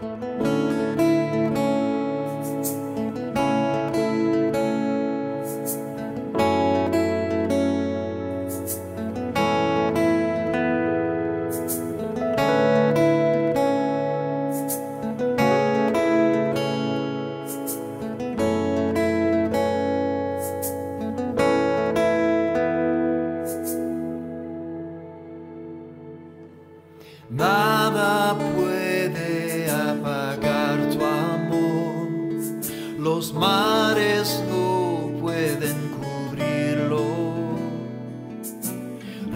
Nada los mares no pueden cubrirlo,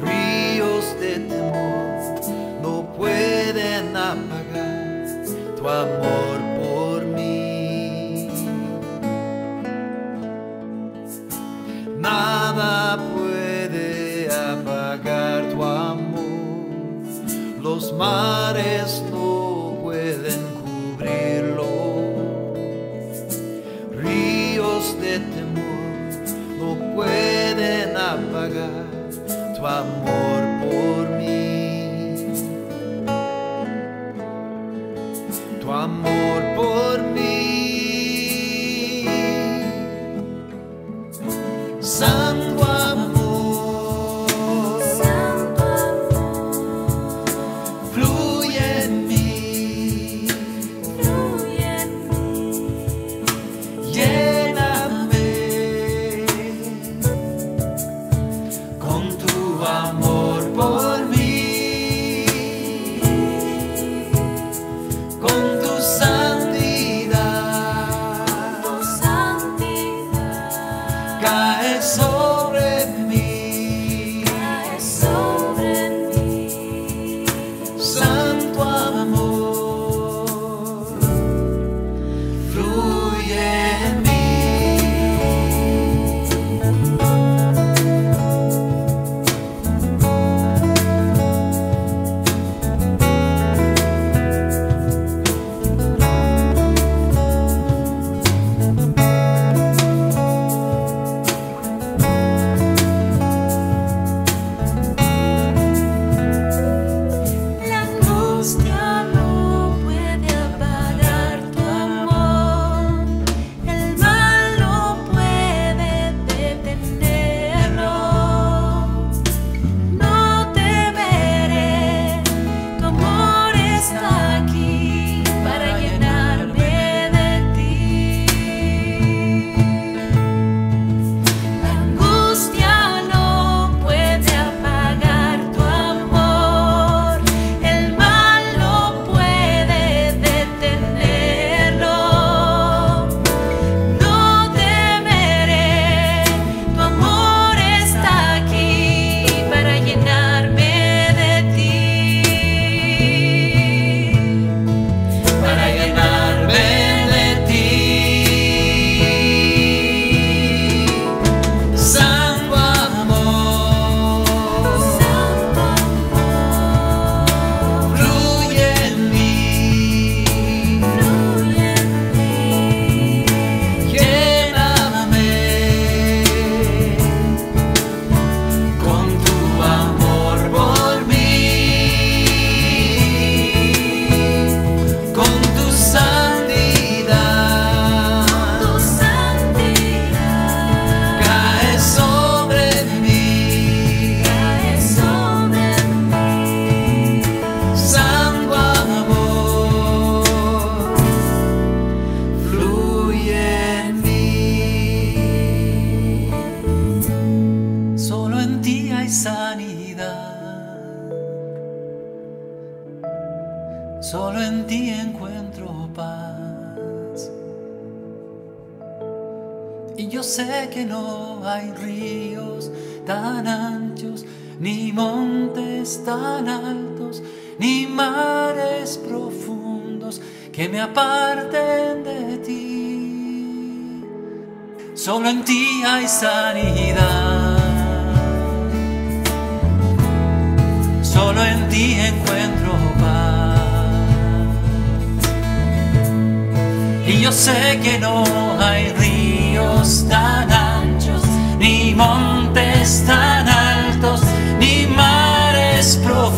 ríos de temor no pueden apagar tu amor por mí. Nada puede apagar tu amor los mares no pueden de temor no pueden apagar tu amor por mí, tu amor por mí, santo amor. Solo en ti encuentro paz. Y yo sé que no hay ríos tan anchos, ni montes tan altos, ni mares profundos que me aparten de ti. Solo en ti hay sanidad. Ti encuentro paz. Y yo sé que no hay ríos tan anchos, ni montes tan altos, ni mares profundos